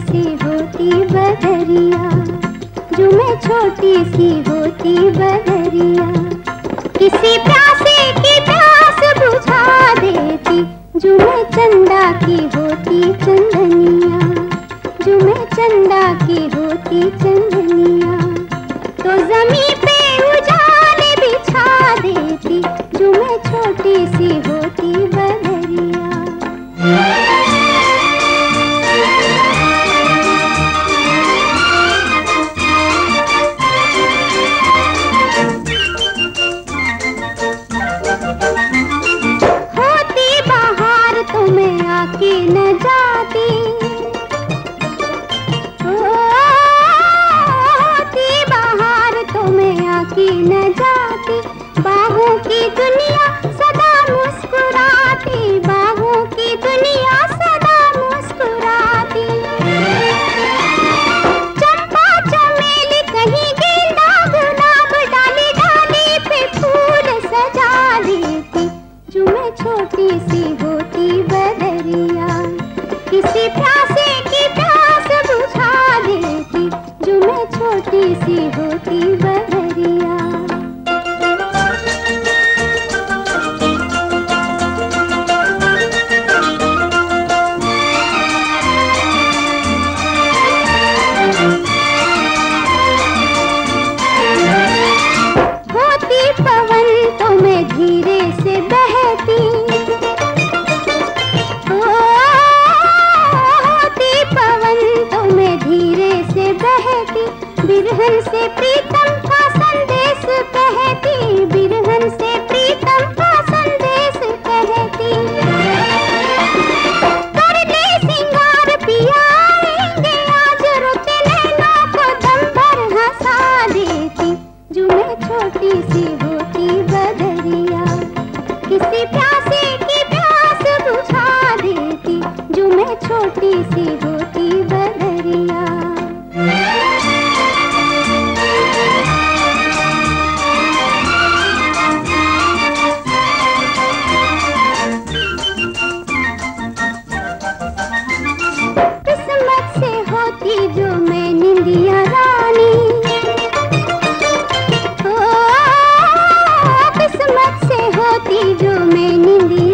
सी होती बदरिया जो मैं छोटी सी होती बदरिया किसी प्यासे की प्यास बुझा देती जो मैं चंदा की होती चंदनिया। जो मैं चंदा की होती चंदनिया। तो जमी पे उजाले बिछा देती मैं न जाती। बाहर तो जाती। बाहों की दुनिया सदा की दुनिया सदा मुस्कुराती। चंपा चमेली सजा लेती। जो मैं छोटी किसी प्यासे बिरहन से प्रीतम का संदेश कहती, बिरहन से प्रीतम का संदेश कहती। छोटी सी होती बदरिया, किसी प्यासे की प्यास बुझा देती। जो मैं छोटी सी गुड़िया रानी। किस्मत से होती जो मैं निंदी।